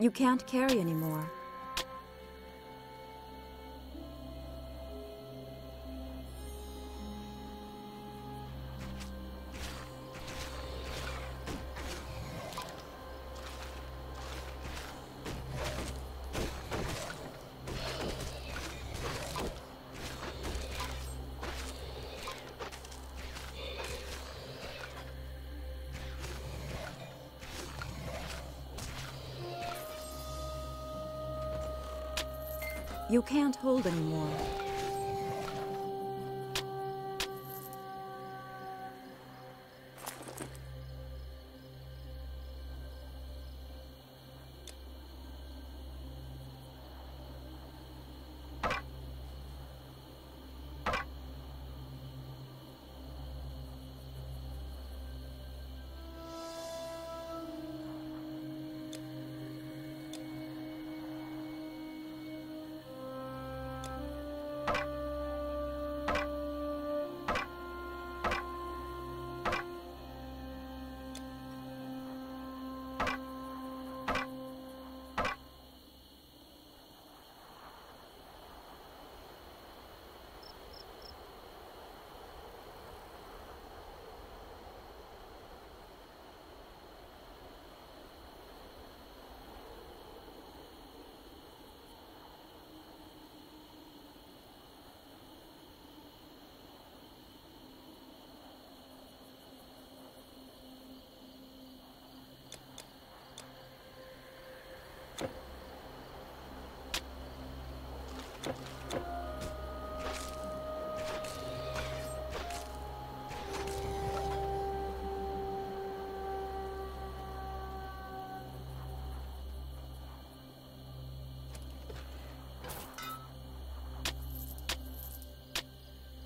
You can't carry anymore. You can't hold anymore.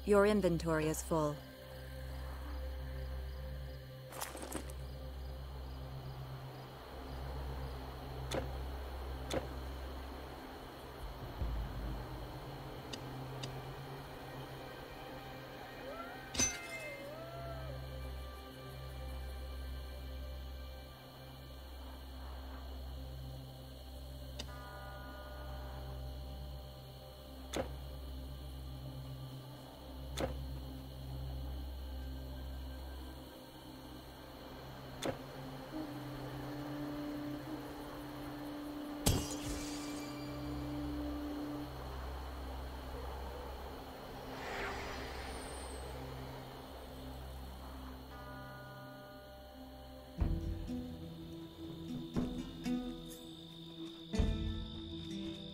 Your inventory is full.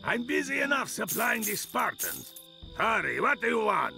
I'm busy enough supplying the Spartans. Hurry, what do you want?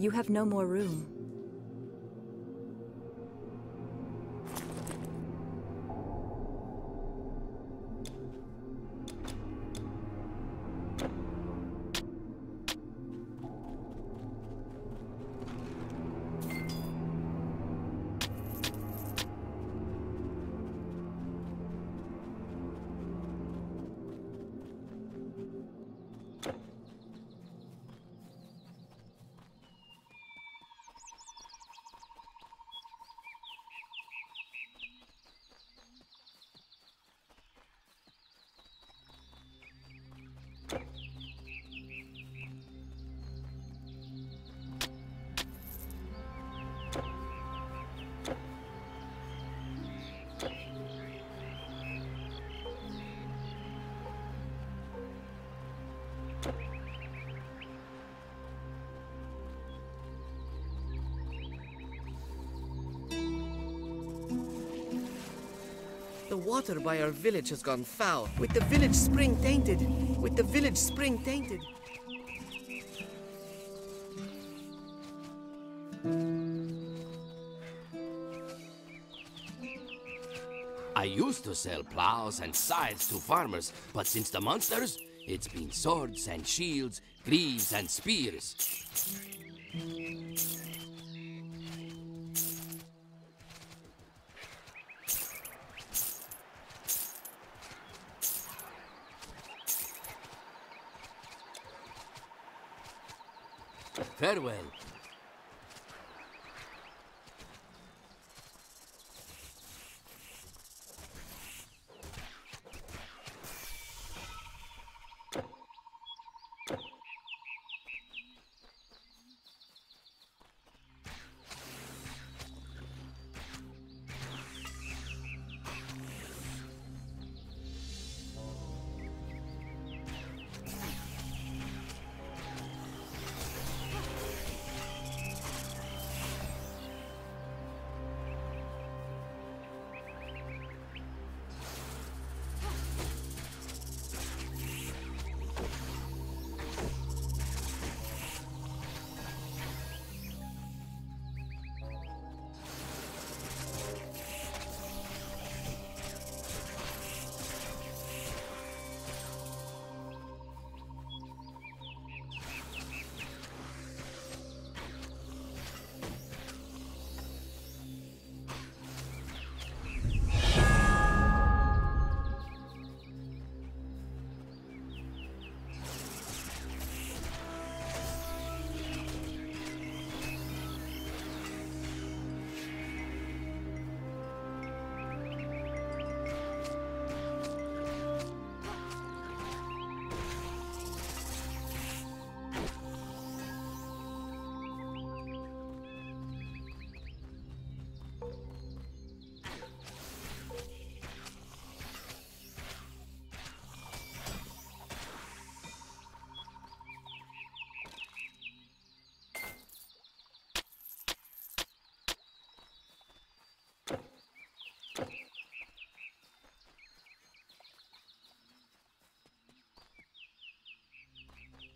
You have no more room. Water by our village has gone foul, with the village spring tainted, with the village spring tainted. I used to sell plows and scythes to farmers, but since the monsters, it's been swords and shields, greaves and spears.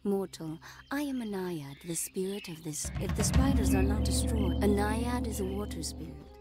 Mortal, I am a naiad, the spirit of this. If the spiders are not destroyed, a naiad is a water spirit.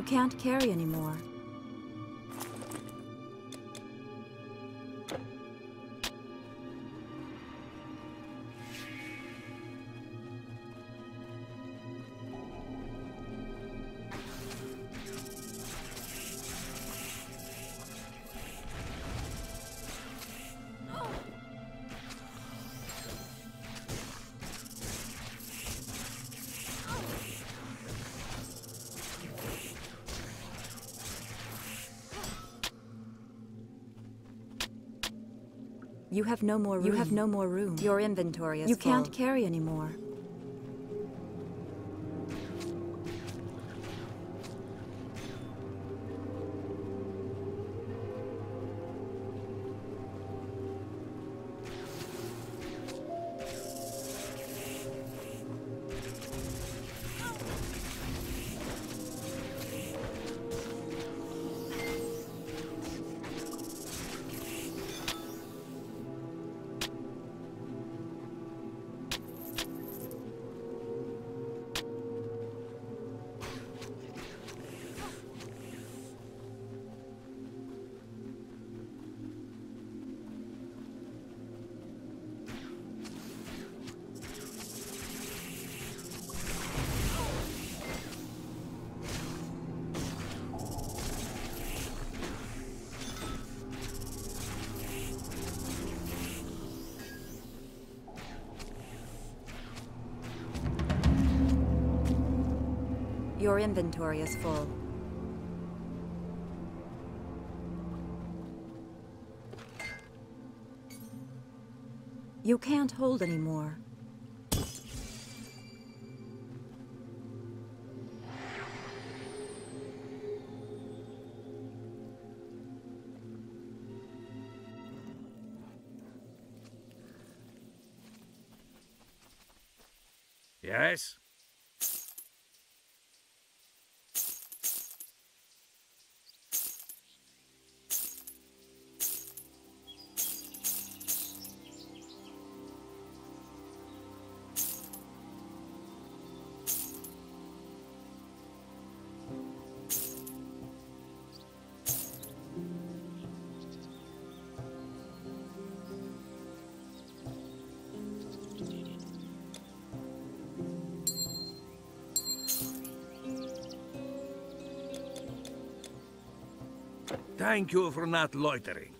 You can't carry anymore. You have no more room. You have no more room. Your inventory is You full. can't carry anymore. Inventory is full. You can't hold anymore. Yes? Thank you for not loitering.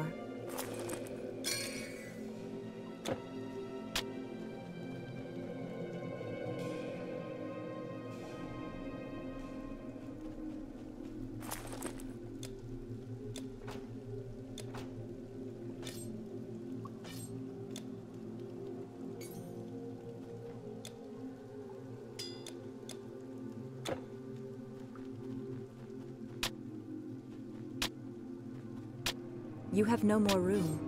Have no more room.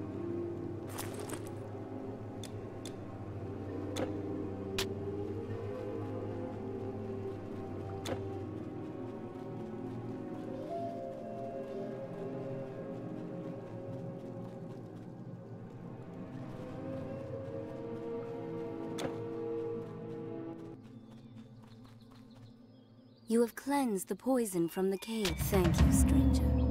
You have cleansed the poison from the cave. Thank you, stranger.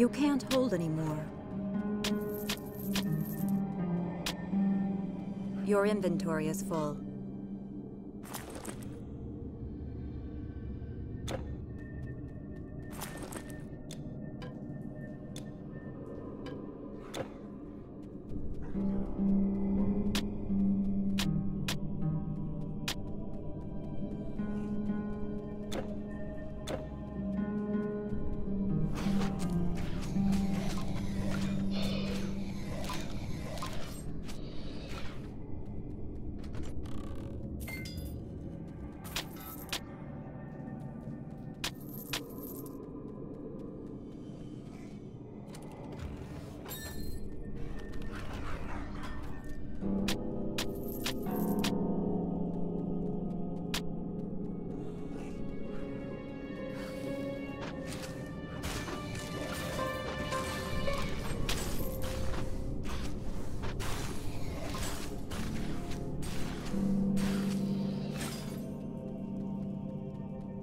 You can't hold anymore. Your inventory is full.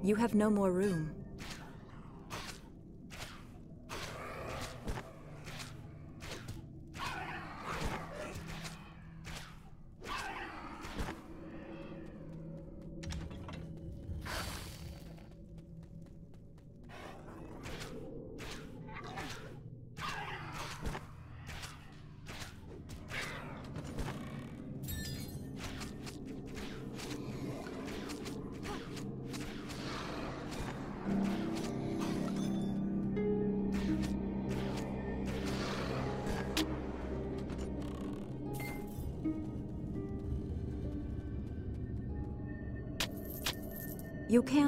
You have no more room.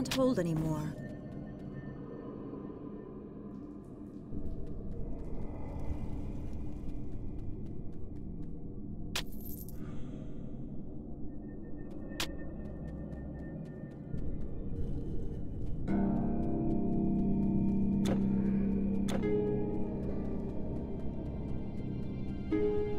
Can't hold anymore. You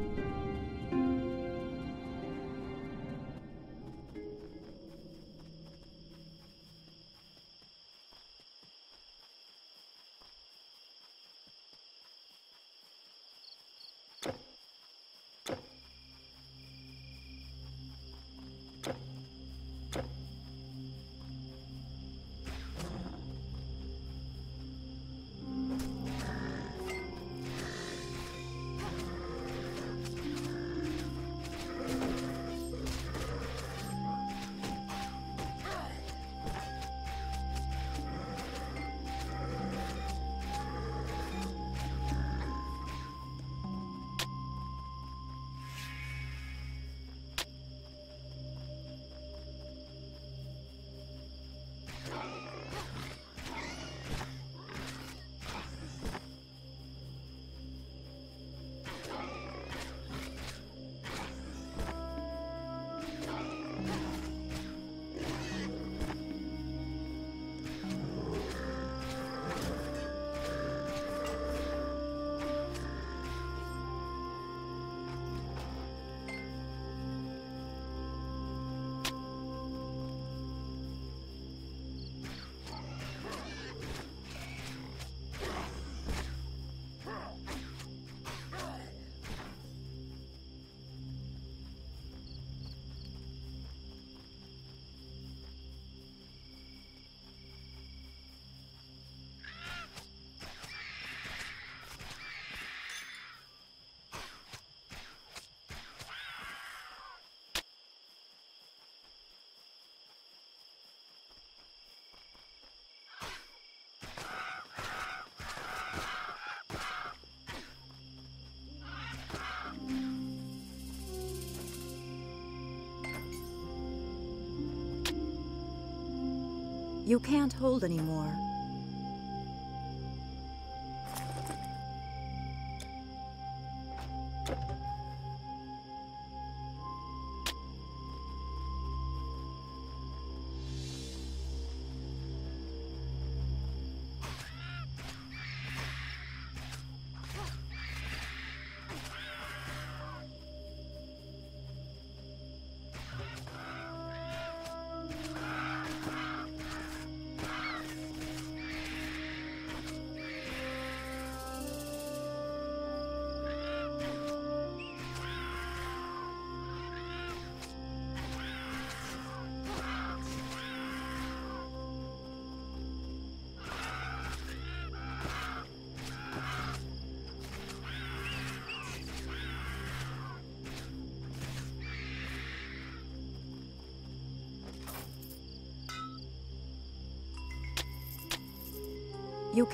can't hold anymore.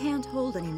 Can't hold anymore.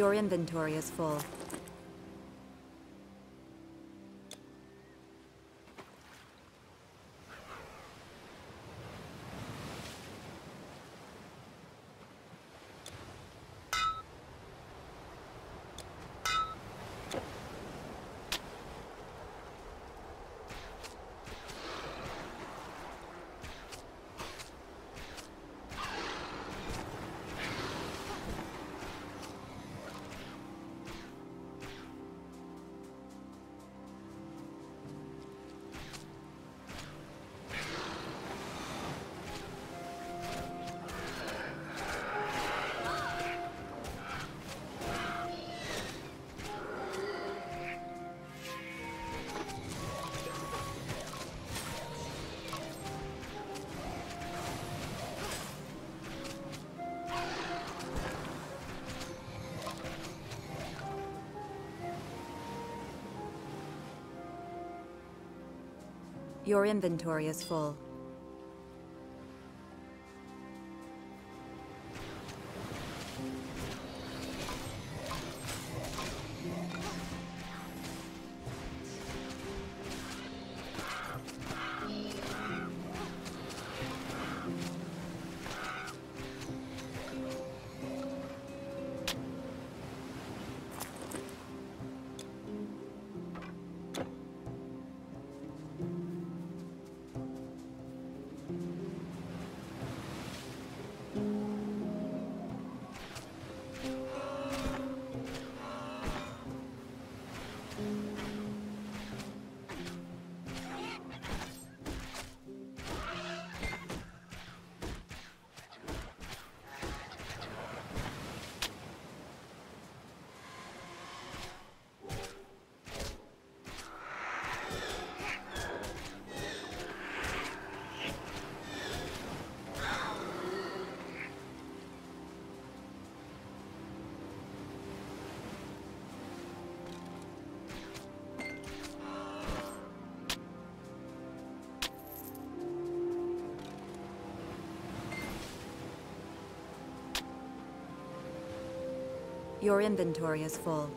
Your inventory is full. Your inventory is full. Your inventory is full.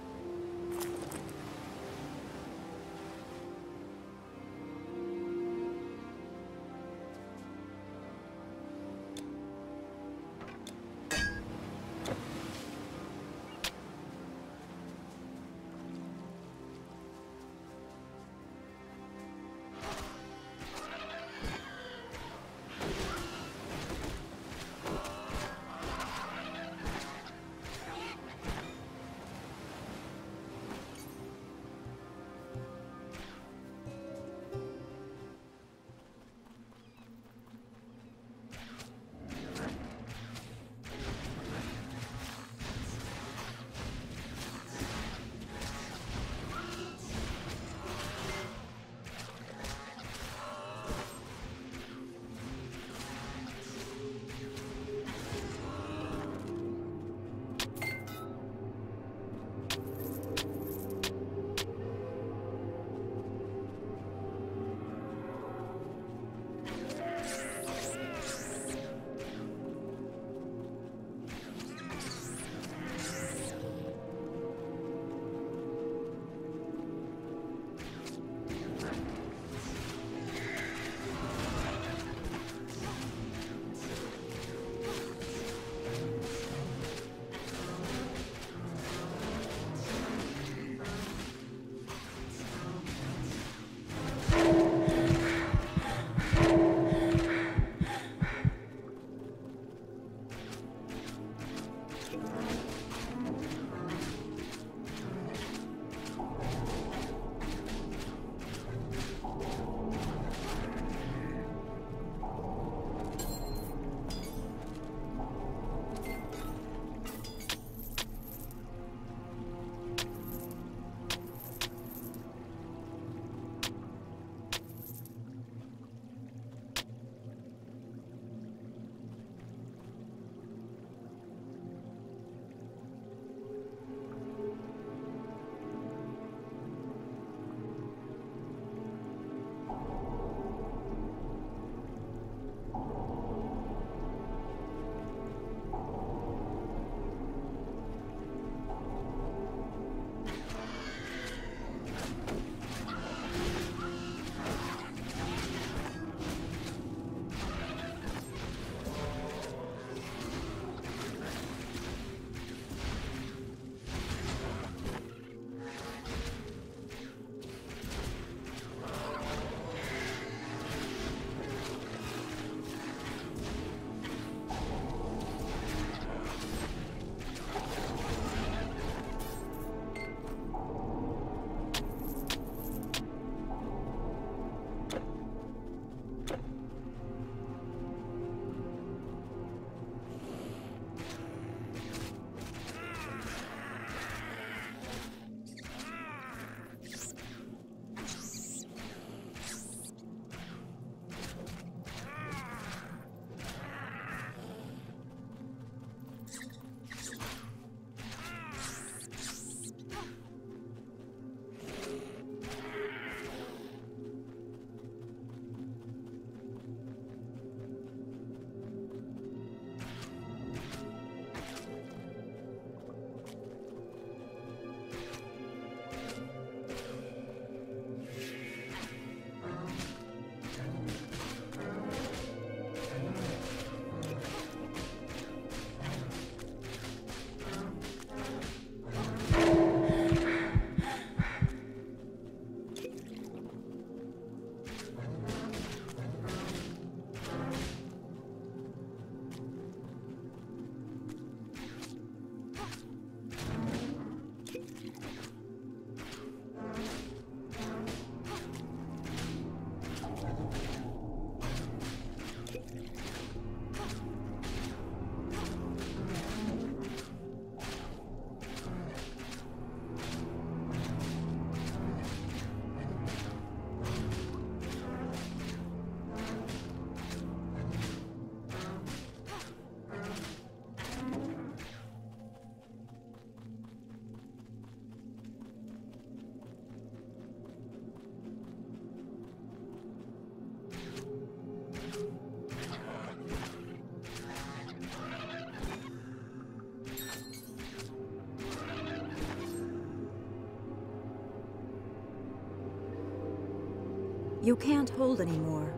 You can't hold anymore.